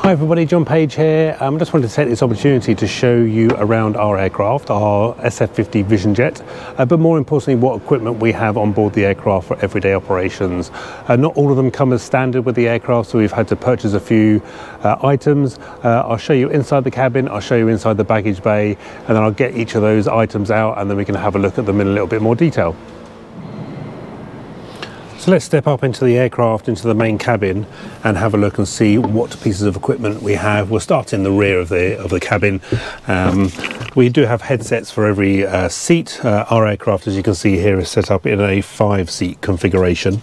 Hi everybody, John Page here. Um, I just wanted to take this opportunity to show you around our aircraft, our SF-50 Vision Jet, uh, but more importantly what equipment we have on board the aircraft for everyday operations. Uh, not all of them come as standard with the aircraft, so we've had to purchase a few uh, items. Uh, I'll show you inside the cabin, I'll show you inside the baggage bay, and then I'll get each of those items out and then we can have a look at them in a little bit more detail. So let's step up into the aircraft, into the main cabin, and have a look and see what pieces of equipment we have. We'll start in the rear of the of the cabin. Um, we do have headsets for every uh, seat. Uh, our aircraft, as you can see here, is set up in a five-seat configuration,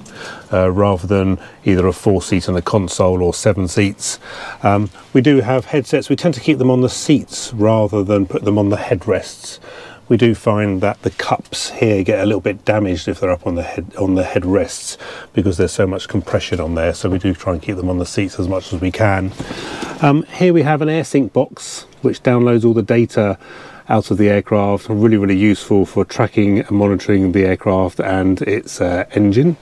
uh, rather than either a four-seat and a console or seven seats. Um, we do have headsets. We tend to keep them on the seats rather than put them on the headrests we do find that the cups here get a little bit damaged if they're up on the head on the headrests because there's so much compression on there. So we do try and keep them on the seats as much as we can. Um, here we have an AirSync box which downloads all the data out of the aircraft. Really really useful for tracking and monitoring the aircraft and its uh, engine.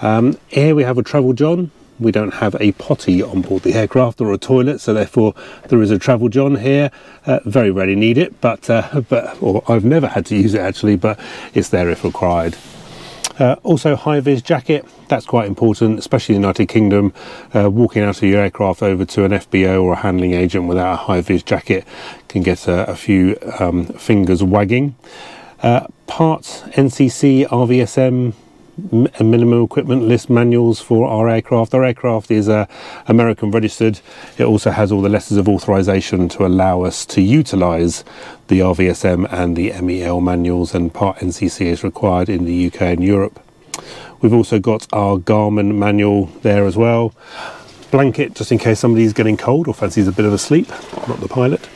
Um, here we have a travel john we don't have a potty on board the aircraft or a toilet, so therefore there is a travel john here. Uh, very rarely need it, but uh, but or I've never had to use it actually, but it's there if required. Uh, also high vis jacket, that's quite important, especially in the United Kingdom. Uh, walking out of your aircraft over to an FBO or a handling agent without a high vis jacket can get a, a few um, fingers wagging. Uh, parts NCC RVSM minimum equipment list manuals for our aircraft. Our aircraft is uh, American registered. It also has all the letters of authorization to allow us to utilize the RVSM and the MEL manuals and Part NCC is required in the UK and Europe. We've also got our Garmin manual there as well. Blanket just in case somebody's getting cold or fancies a bit of a sleep, not the pilot.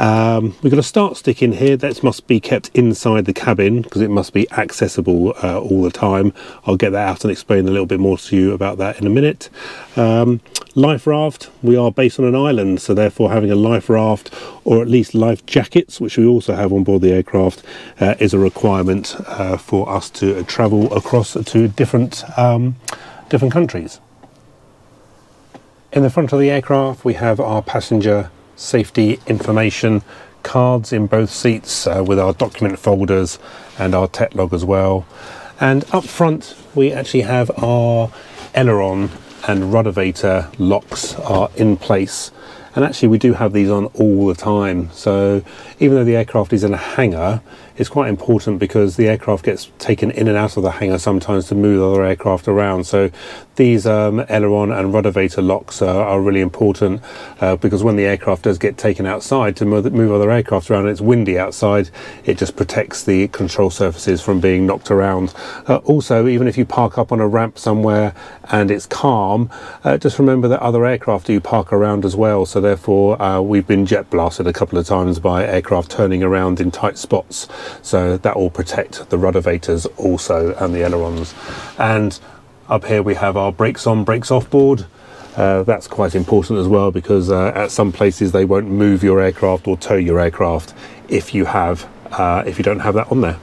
Um, we've got a start stick in here that must be kept inside the cabin because it must be accessible uh, all the time. I'll get that out and explain a little bit more to you about that in a minute. Um, life raft, we are based on an island so therefore having a life raft or at least life jackets which we also have on board the aircraft uh, is a requirement uh, for us to travel across to different, um, different countries. In the front of the aircraft we have our passenger safety information cards in both seats uh, with our document folders and our tech log as well. And up front, we actually have our aileron and ruddervator locks are in place. And actually we do have these on all the time. So even though the aircraft is in a hangar, it's quite important because the aircraft gets taken in and out of the hangar sometimes to move other aircraft around. So these um, aileron and ruddervator locks are, are really important uh, because when the aircraft does get taken outside to move, other aircraft around and it's windy outside, it just protects the control surfaces from being knocked around. Uh, also, even if you park up on a ramp somewhere and it's calm, uh, just remember that other aircraft do park around as well. So therefore, uh, we've been jet blasted a couple of times by aircraft turning around in tight spots. So that will protect the ruddervators also and the ailerons. And up here we have our brakes on, brakes off board. Uh, that's quite important as well because uh, at some places they won't move your aircraft or tow your aircraft if you have uh, if you don't have that on there.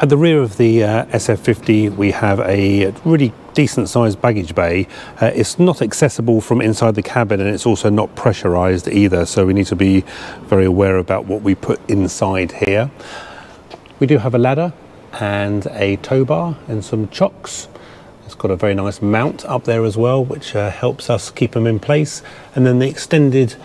At the rear of the uh, SF50 we have a really decent sized baggage bay. Uh, it's not accessible from inside the cabin and it's also not pressurized either so we need to be very aware about what we put inside here. We do have a ladder and a tow bar and some chocks. It's got a very nice mount up there as well which uh, helps us keep them in place and then the extended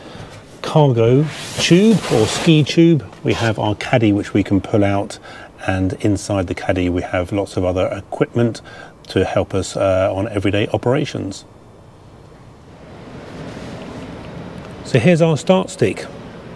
cargo tube or ski tube we have our caddy which we can pull out and inside the caddy we have lots of other equipment to help us uh, on everyday operations. So here's our start stick.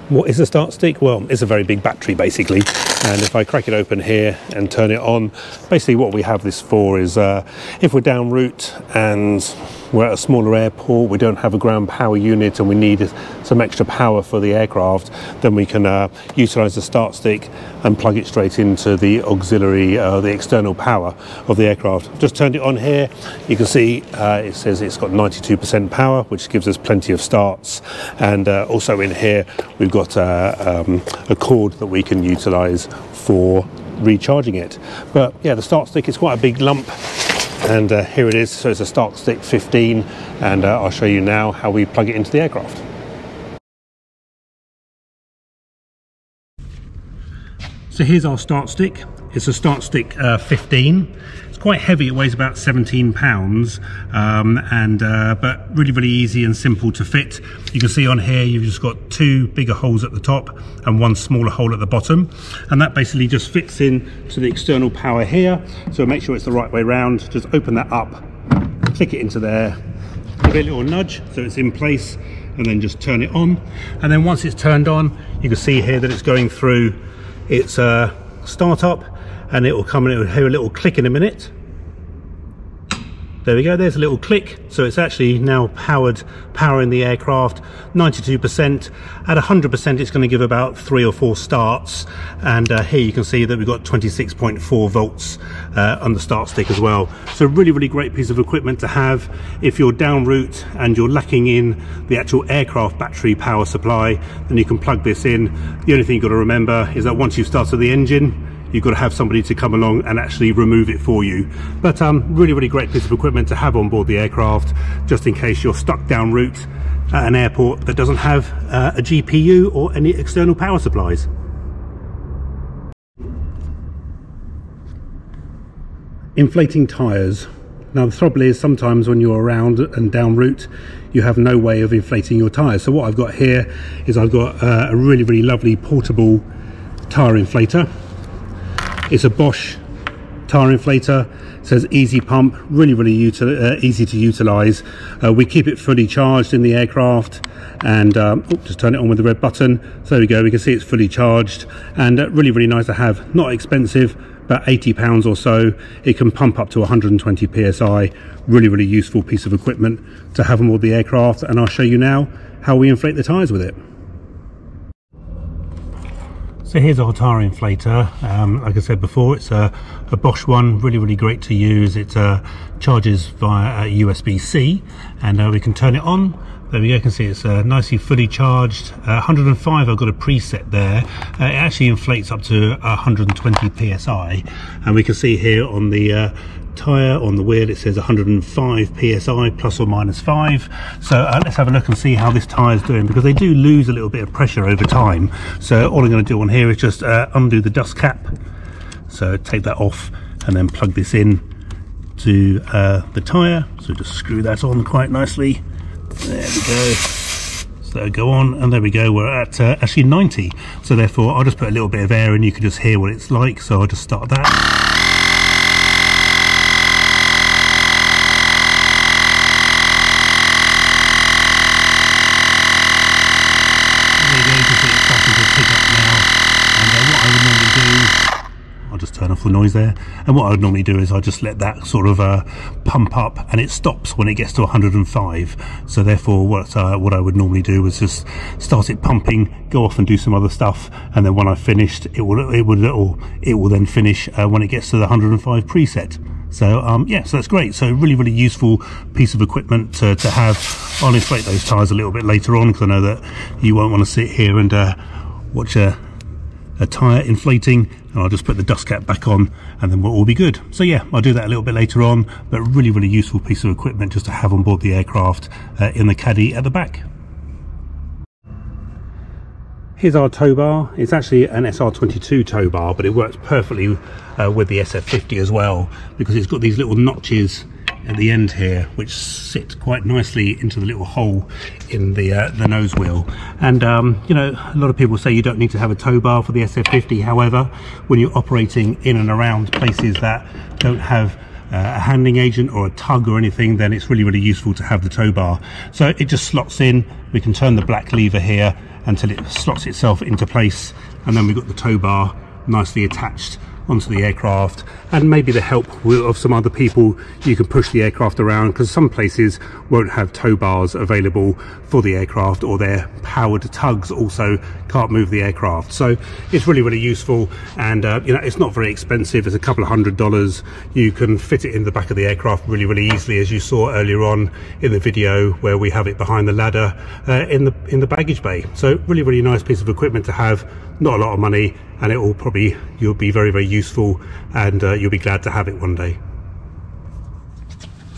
What is a start stick? Well, it's a very big battery basically. And if I crack it open here and turn it on, basically what we have this for is uh, if we're down route and we're at a smaller airport, we don't have a ground power unit and we need some extra power for the aircraft, then we can uh, utilize the start stick and plug it straight into the auxiliary, uh, the external power of the aircraft. Just turned it on here. You can see uh, it says it's got 92% power, which gives us plenty of starts. And uh, also in here, we've got uh, um, a cord that we can utilize for recharging it. But yeah, the start stick is quite a big lump And uh, here it is. So it's a Start Stick 15, and uh, I'll show you now how we plug it into the aircraft. So here's our start stick. It's a start stick uh, 15. Quite heavy. It weighs about 17 pounds, um, and uh, but really, really easy and simple to fit. You can see on here you've just got two bigger holes at the top and one smaller hole at the bottom, and that basically just fits in to the external power here. So make sure it's the right way round. Just open that up, click it into there, give it a little nudge so it's in place, and then just turn it on. And then once it's turned on, you can see here that it's going through its uh, startup and it will come and it will hear a little click in a minute. There we go there's a little click. So it's actually now powered powering the aircraft 92% at 100% it's going to give about three or four starts. And uh, here you can see that we've got 26.4 volts uh, on the start stick as well. So really really great piece of equipment to have. If you're down route and you're lacking in the actual aircraft battery power supply then you can plug this in. The only thing you've got to remember is that once you've started the engine you've got to have somebody to come along and actually remove it for you. But um, really, really great piece of equipment to have on board the aircraft, just in case you're stuck down route at an airport that doesn't have uh, a GPU or any external power supplies. Inflating tyres. Now the trouble is sometimes when you're around and down route you have no way of inflating your tyres. So what I've got here is I've got uh, a really really lovely portable tyre inflator it's a Bosch tire inflator. Says easy pump, really, really uh, easy to utilize. Uh, we keep it fully charged in the aircraft and um, oh, just turn it on with the red button. So there we go, we can see it's fully charged and uh, really, really nice to have. Not expensive, about 80 pounds or so. It can pump up to 120 PSI. Really, really useful piece of equipment to have on board the aircraft. And I'll show you now how we inflate the tires with it. So here's our tire inflator. Um, like I said before, it's a, a, Bosch one, really, really great to use. It uh, charges via USB-C and uh, we can turn it on. There we go, you can see it's uh, nicely fully charged. 105, uh, I've got a preset there. Uh, it actually inflates up to 120 PSI. And we can see here on the uh, tyre on the wheel it says 105 psi plus or minus 5 so uh, let's have a look and see how this tyre is doing because they do lose a little bit of pressure over time. So all I'm going to do on here is just uh, undo the dust cap. So take that off and then plug this in to uh, the tyre so just screw that on quite nicely. There we go. So go on and there we go. We're at uh, actually 90 so therefore I'll just put a little bit of air and you can just hear what it's like. So I'll just start that noise there. And what I would normally do is I just let that sort of uh, pump up and it stops when it gets to 105. So therefore what, uh, what I would normally do is just start it pumping, go off and do some other stuff. And then when I've finished, it will, it will, or it will then finish uh, when it gets to the 105 preset. So um, yeah, so that's great. So really, really useful piece of equipment to, to have. I'll inflate those tyres a little bit later on because I know that you won't want to sit here and uh, watch a a tyre inflating and I'll just put the dust cap back on and then we'll all be good. So yeah, I'll do that a little bit later on, but really, really useful piece of equipment just to have on board the aircraft uh, in the caddy at the back. Here's our tow bar. It's actually an SR22 tow bar, but it works perfectly uh, with the SF50 as well because it's got these little notches at the end here which sit quite nicely into the little hole in the uh, the nose wheel. And um, you know a lot of people say you don't need to have a tow bar for the SF50 however when you're operating in and around places that don't have uh, a handling agent or a tug or anything then it's really really useful to have the tow bar. So it just slots in. We can turn the black lever here until it slots itself into place. And then we've got the tow bar nicely attached onto the aircraft and maybe the help of some other people you can push the aircraft around because some places won't have tow bars available for the aircraft or their powered tugs also can't move the aircraft. So it's really really useful and uh, you know it's not very expensive. It's a couple of hundred dollars. You can fit it in the back of the aircraft really really easily as you saw earlier on in the video where we have it behind the ladder uh, in the in the baggage bay. So really really nice piece of equipment to have. Not a lot of money and it will probably you'll be very very useful and uh, you'll be glad to have it one day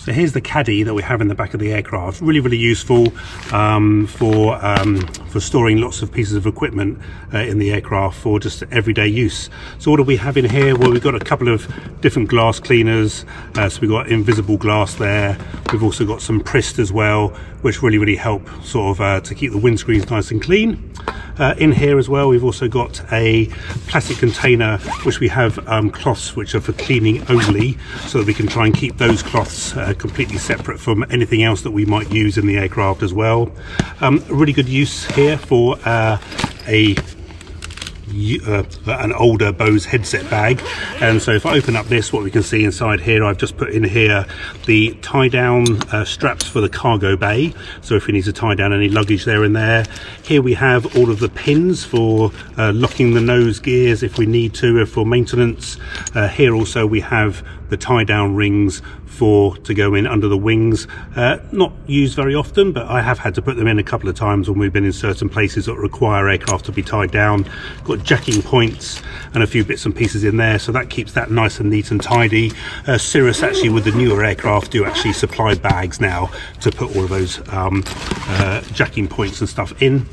So here's the caddy that we have in the back of the aircraft. Really, really useful um, for um, for storing lots of pieces of equipment uh, in the aircraft for just everyday use. So what do we have in here? Well, we've got a couple of different glass cleaners. Uh, so we've got invisible glass there. We've also got some Prist as well, which really, really help sort of uh, to keep the windscreens nice and clean. Uh, in here as well, we've also got a plastic container, which we have um, cloths which are for cleaning only, so that we can try and keep those cloths uh, completely separate from anything else that we might use in the aircraft as well. Um, really good use here for uh, a uh, an older Bose headset bag and so if I open up this what we can see inside here I've just put in here the tie down uh, straps for the cargo bay so if we need to tie down any luggage there and there here we have all of the pins for uh, locking the nose gears if we need to uh, for maintenance uh, here also we have the tie down rings for to go in under the wings. Uh, not used very often, but I have had to put them in a couple of times when we've been in certain places that require aircraft to be tied down. Got jacking points and a few bits and pieces in there, so that keeps that nice and neat and tidy. Uh, Cirrus actually with the newer aircraft do actually supply bags now to put all of those um, uh, jacking points and stuff in.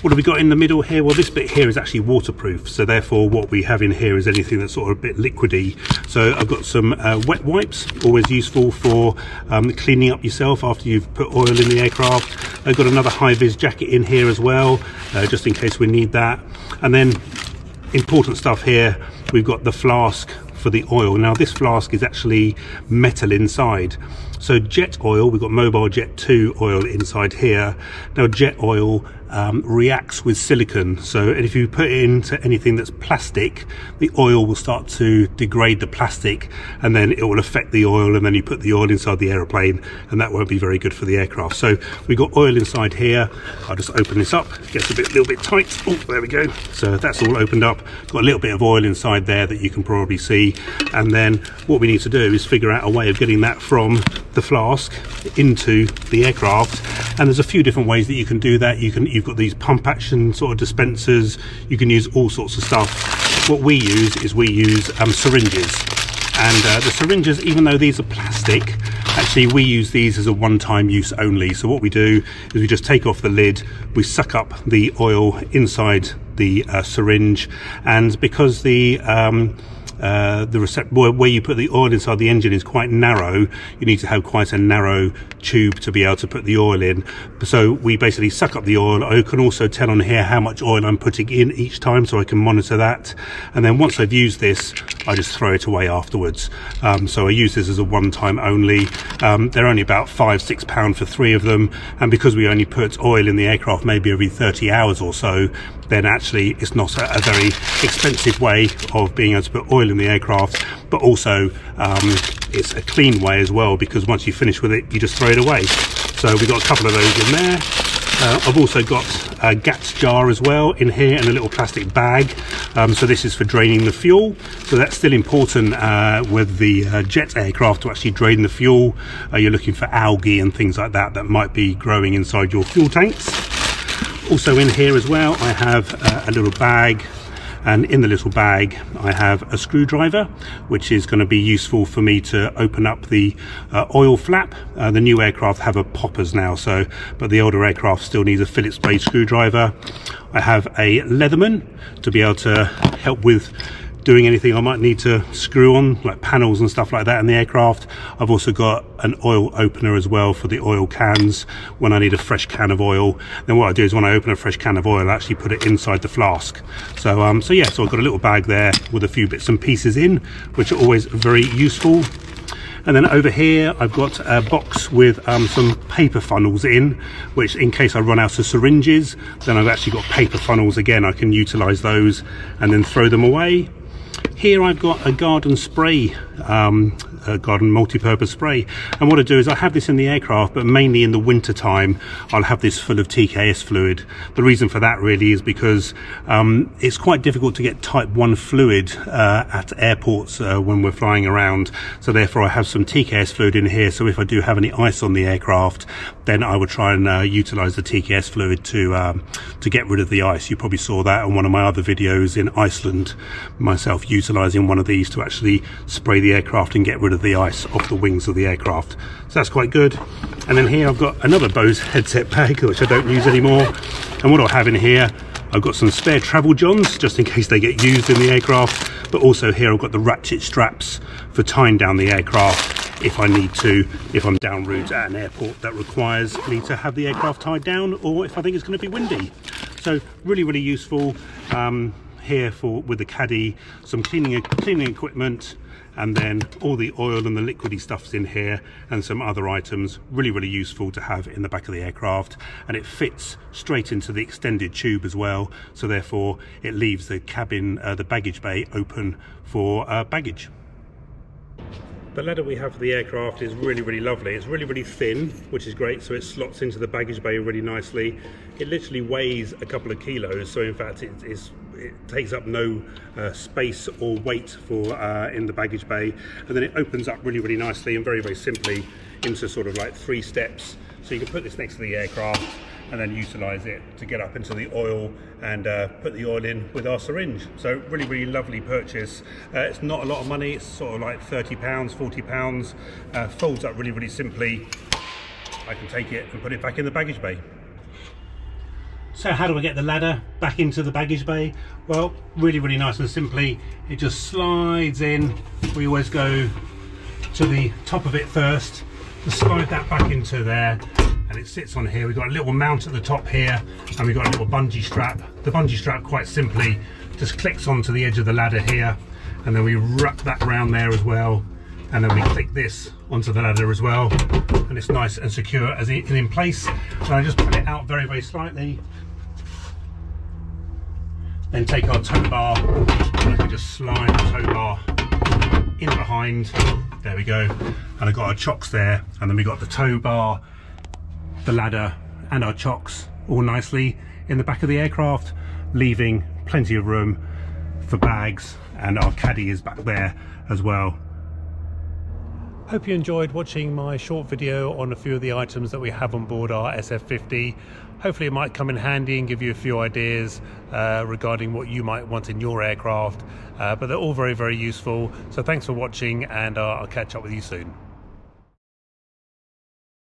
What have we got in the middle here? Well, this bit here is actually waterproof, so therefore what we have in here is anything that's sort of a bit liquidy. So I've got some uh, wet wipes, always useful for um, cleaning up yourself after you've put oil in the aircraft. I've got another high-vis jacket in here as well, uh, just in case we need that. And then important stuff here, we've got the flask for the oil. Now this flask is actually metal inside. So jet oil, we've got Mobil Jet 2 oil inside here. Now jet oil um, reacts with silicon. So if you put it into anything that's plastic, the oil will start to degrade the plastic and then it will affect the oil and then you put the oil inside the aeroplane and that won't be very good for the aircraft. So we've got oil inside here. I'll just open this up. It gets a bit, little bit tight. Oh, there we go. So that's all opened up. Got a little bit of oil inside there that you can probably see. And then what we need to do is figure out a way of getting that from the flask into the aircraft. And there's a few different ways that you can do that. You can, you You've got these pump action sort of dispensers. You can use all sorts of stuff. What we use is we use um, syringes. And uh, the syringes, even though these are plastic, actually we use these as a one-time use only. So what we do is we just take off the lid, we suck up the oil inside the uh, syringe, and because the um, uh, the receptor where you put the oil inside the engine is quite narrow. You need to have quite a narrow tube to be able to put the oil in. So we basically suck up the oil. I can also tell on here how much oil I'm putting in each time so I can monitor that. And then once I've used this, I just throw it away afterwards. Um, so I use this as a one time only. Um, they're only about five, six pound for three of them. And because we only put oil in the aircraft maybe every 30 hours or so, then actually it's not a, a very expensive way of being able to put oil in the aircraft, but also um, it's a clean way as well because once you finish with it, you just throw it away. So we've got a couple of those in there. Uh, I've also got a GATS jar as well in here and a little plastic bag. Um, so this is for draining the fuel. So that's still important uh, with the uh, jet aircraft to actually drain the fuel. Uh, you're looking for algae and things like that that might be growing inside your fuel tanks. Also in here as well, I have uh, a little bag and in the little bag I have a screwdriver which is going to be useful for me to open up the uh, oil flap. Uh, the new aircraft have a poppers now so but the older aircraft still needs a Phillips blade screwdriver. I have a Leatherman to be able to help with doing anything I might need to screw on, like panels and stuff like that in the aircraft. I've also got an oil opener as well for the oil cans when I need a fresh can of oil. Then what I do is when I open a fresh can of oil, I actually put it inside the flask. So, um, so yeah, so I've got a little bag there with a few bits and pieces in, which are always very useful. And then over here, I've got a box with um, some paper funnels in, which in case I run out of syringes, then I've actually got paper funnels again. I can utilize those and then throw them away. Here I've got a garden spray um, a garden multi-purpose spray. And what I do is I have this in the aircraft but mainly in the winter time I'll have this full of TKS fluid. The reason for that really is because um, it's quite difficult to get type 1 fluid uh, at airports uh, when we're flying around. So therefore I have some TKS fluid in here. So if I do have any ice on the aircraft then I would try and uh, utilize the TKS fluid to um, to get rid of the ice. You probably saw that on one of my other videos in Iceland myself utilizing one of these to actually spray the aircraft and get rid rid of the ice off the wings of the aircraft. So that's quite good. And then here I've got another Bose headset bag, which I don't use anymore. And what I have in here, I've got some spare travel johns, just in case they get used in the aircraft. But also here I've got the ratchet straps for tying down the aircraft if I need to, if I'm down route at an airport that requires me to have the aircraft tied down, or if I think it's going to be windy. So really, really useful um, here for with the caddy, some cleaning cleaning equipment, and then all the oil and the liquidy stuffs in here and some other items really really useful to have in the back of the aircraft. And it fits straight into the extended tube as well. So therefore it leaves the cabin uh, the baggage bay open for uh, baggage the ladder we have for the aircraft is really, really lovely. It's really, really thin, which is great, so it slots into the baggage bay really nicely. It literally weighs a couple of kilos, so in fact it, it takes up no uh, space or weight for uh, in the baggage bay. And then it opens up really, really nicely and very, very simply into sort of like three steps. So you can put this next to the aircraft and then utilize it to get up into the oil and uh, put the oil in with our syringe. So really, really lovely purchase. Uh, it's not a lot of money. It's sort of like 30 pounds, 40 pounds. Uh, folds up really, really simply. I can take it and put it back in the baggage bay. So how do I get the ladder back into the baggage bay? Well, really, really nice and simply. It just slides in. We always go to the top of it first to slide that back into there and it sits on here. We've got a little mount at the top here and we've got a little bungee strap. The bungee strap quite simply just clicks onto the edge of the ladder here and then we wrap that around there as well. And then we click this onto the ladder as well and it's nice and secure as in, in place. And I just pull it out very very slightly. Then take our tow bar and just slide the tow bar in behind. There we go. And I've got our chocks there and then we got the tow bar the ladder and our chocks all nicely in the back of the aircraft, leaving plenty of room for bags and our caddy is back there as well. Hope you enjoyed watching my short video on a few of the items that we have on board our SF50. Hopefully it might come in handy and give you a few ideas uh, regarding what you might want in your aircraft, uh, but they're all very, very useful. So thanks for watching and uh, I'll catch up with you soon.